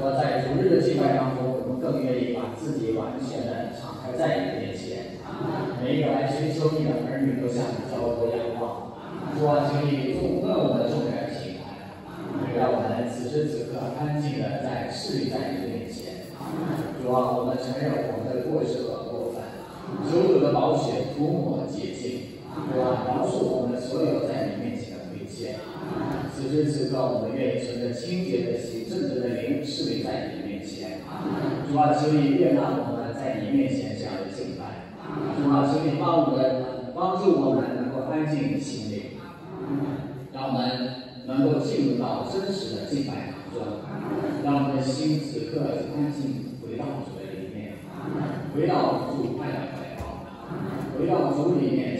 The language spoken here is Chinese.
说在逐日的敬拜当中，我们更愿意把自己完全的敞开在你的面前。每一个来寻求你的儿女都向你交托仰望。主啊，请你纵观我们众人的平安，让我们此时此刻安静的在侍立在你的面前。主啊，我们承认我们的过失和过犯，求主的宝血涂抹洁净。主啊，饶恕我们所有在你面前的亏欠。此时此刻，我们愿意存着清洁的心、正直的灵，侍立在你的面前。主啊，请你悦纳我们在你面前这样的敬拜。主啊，请你帮我们，帮助我们能够安静心灵，让我们能够进入到真实的敬拜当中，让我们的心此刻安静回到主的里面，回到主爱的怀抱，回到主里面。